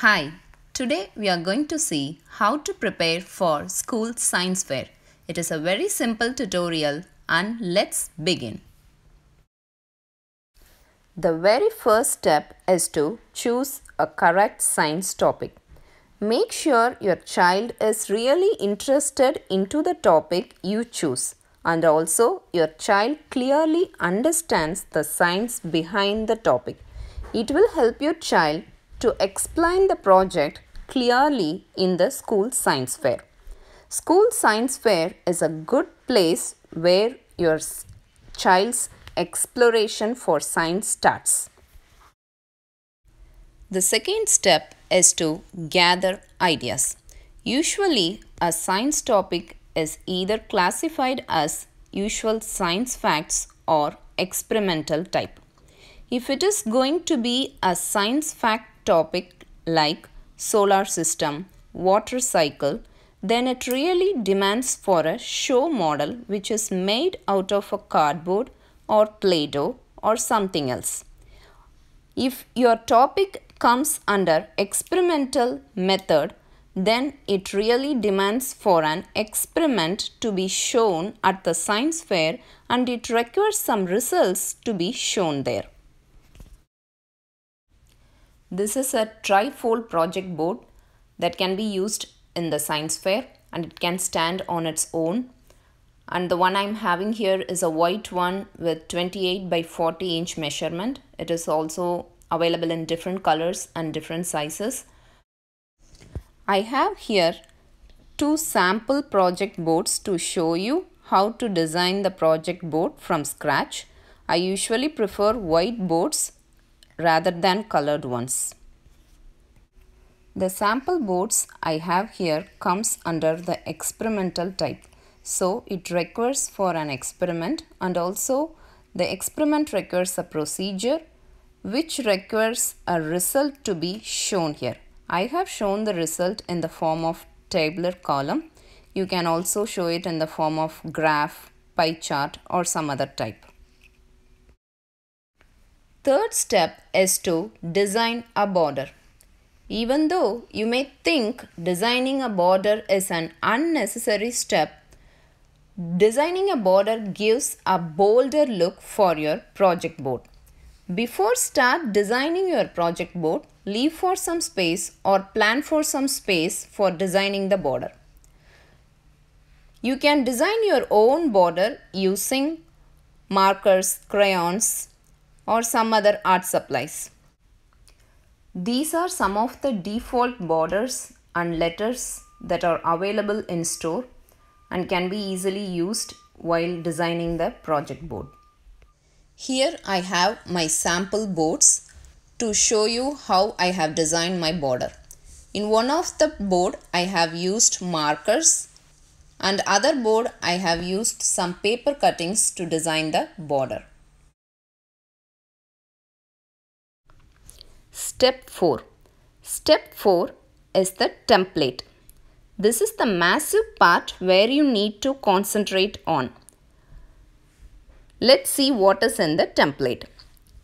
Hi, today we are going to see how to prepare for school science fair. It is a very simple tutorial and let's begin. The very first step is to choose a correct science topic. Make sure your child is really interested into the topic you choose and also your child clearly understands the science behind the topic. It will help your child to explain the project clearly in the school science fair. School science fair is a good place where your child's exploration for science starts. The second step is to gather ideas. Usually, a science topic is either classified as usual science facts or experimental type. If it is going to be a science fact topic like solar system, water cycle, then it really demands for a show model which is made out of a cardboard or Play-Doh or something else. If your topic comes under experimental method, then it really demands for an experiment to be shown at the science fair and it requires some results to be shown there. This is a trifold project board that can be used in the science fair and it can stand on its own. And the one I'm having here is a white one with 28 by 40 inch measurement. It is also available in different colors and different sizes. I have here two sample project boards to show you how to design the project board from scratch. I usually prefer white boards rather than colored ones. The sample boards I have here comes under the experimental type. So it requires for an experiment and also the experiment requires a procedure which requires a result to be shown here. I have shown the result in the form of tabular column. You can also show it in the form of graph, pie chart or some other type. Third step is to design a border. Even though you may think designing a border is an unnecessary step, designing a border gives a bolder look for your project board. Before start designing your project board, leave for some space or plan for some space for designing the border. You can design your own border using markers, crayons, or some other art supplies. These are some of the default borders and letters that are available in store and can be easily used while designing the project board. Here I have my sample boards to show you how I have designed my border. In one of the board I have used markers and other board I have used some paper cuttings to design the border. Step 4. Step 4 is the template. This is the massive part where you need to concentrate on. Let's see what is in the template.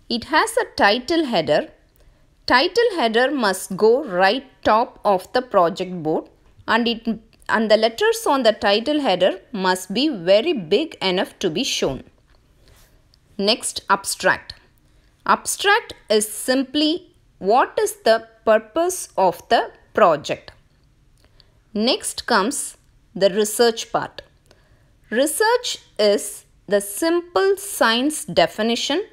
It has a title header. Title header must go right top of the project board and it and the letters on the title header must be very big enough to be shown. Next abstract. Abstract is simply what is the purpose of the project. Next comes the research part. Research is the simple science definition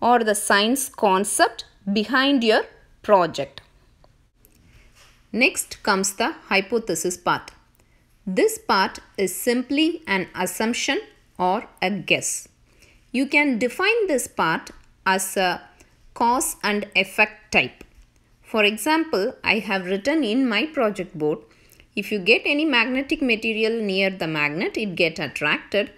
or the science concept behind your project. Next comes the hypothesis part. This part is simply an assumption or a guess. You can define this part as a cause and effect type. For example, I have written in my project board, if you get any magnetic material near the magnet, it get attracted.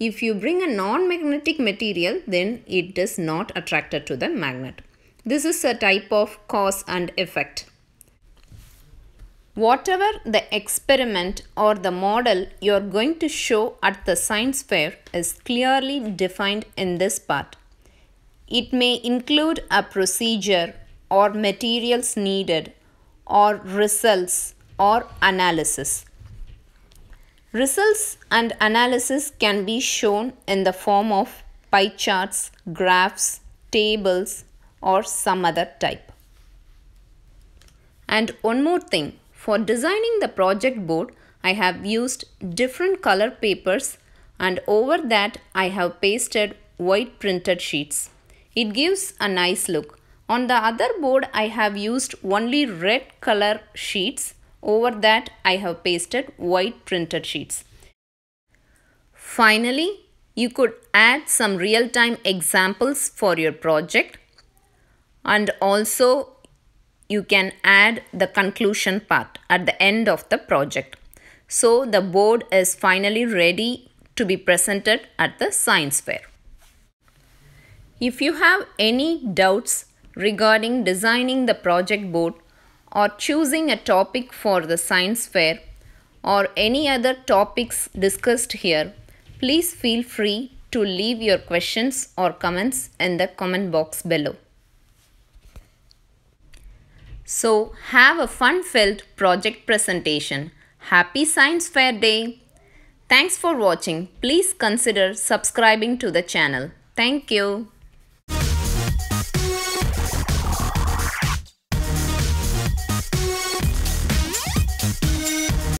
If you bring a non-magnetic material, then it is not attracted to the magnet. This is a type of cause and effect. Whatever the experiment or the model you are going to show at the science fair is clearly defined in this part. It may include a procedure or materials needed or results or analysis. Results and analysis can be shown in the form of pie charts, graphs, tables or some other type. And one more thing, for designing the project board, I have used different color papers and over that I have pasted white printed sheets. It gives a nice look. On the other board I have used only red color sheets. Over that I have pasted white printed sheets. Finally, you could add some real-time examples for your project and also you can add the conclusion part at the end of the project. So the board is finally ready to be presented at the science fair. If you have any doubts regarding designing the project board or choosing a topic for the science fair or any other topics discussed here, please feel free to leave your questions or comments in the comment box below. So have a fun-filled project presentation. Happy Science Fair Day! Thanks for watching. Please consider subscribing to the channel. Thank you.